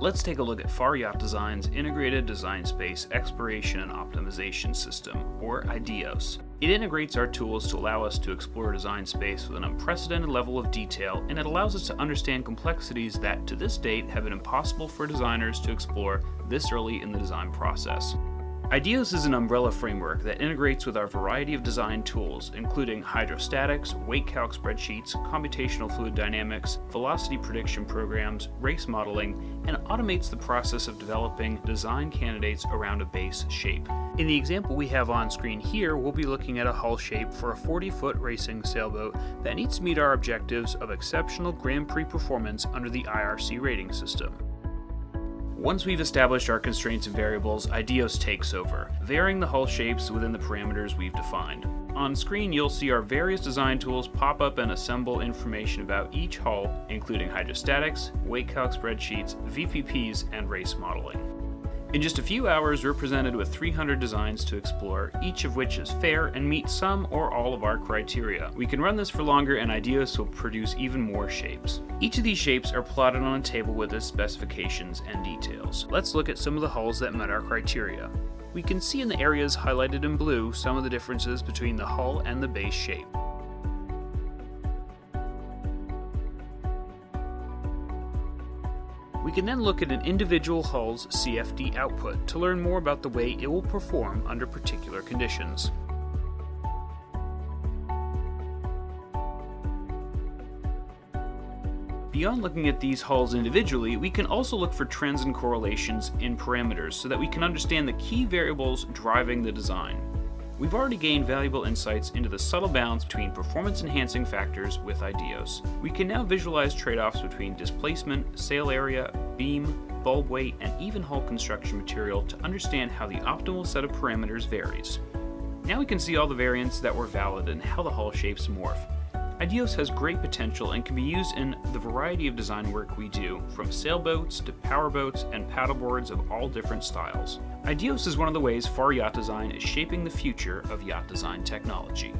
Let's take a look at Farr Yacht Design's Integrated Design Space Exploration and Optimization System, or IDEOS. It integrates our tools to allow us to explore design space with an unprecedented level of detail, and it allows us to understand complexities that, to this date, have been impossible for designers to explore this early in the design process. IDEOS is an umbrella framework that integrates with our variety of design tools, including hydrostatics, weight calc spreadsheets, computational fluid dynamics, velocity prediction programs, race modeling, and automates the process of developing design candidates around a base shape. In the example we have on screen here, we'll be looking at a hull shape for a 40-foot racing sailboat that needs to meet our objectives of exceptional Grand Prix performance under the IRC rating system. Once we've established our constraints and variables, IDEOS takes over, varying the hull shapes within the parameters we've defined. On screen, you'll see our various design tools pop up and assemble information about each hull, including hydrostatics, weight calc spreadsheets, VPPs, and race modeling. In just a few hours, we're presented with 300 designs to explore, each of which is fair and meets some or all of our criteria. We can run this for longer and IDEOS will produce even more shapes. Each of these shapes are plotted on a table with its specifications and details. Let's look at some of the hulls that met our criteria. We can see in the areas highlighted in blue some of the differences between the hull and the base shape. We can then look at an individual hull's CFD output to learn more about the way it will perform under particular conditions. Beyond looking at these hulls individually, we can also look for trends and correlations in parameters so that we can understand the key variables driving the design. We've already gained valuable insights into the subtle balance between performance enhancing factors with IDEOS. We can now visualize trade-offs between displacement, sail area, beam, bulb weight, and even hull construction material to understand how the optimal set of parameters varies. Now we can see all the variants that were valid and how the hull shapes morph. IDEOS has great potential and can be used in the variety of design work we do, from sailboats to powerboats and paddleboards of all different styles. IDEOS is one of the ways Farr Yacht Design is shaping the future of yacht design technology.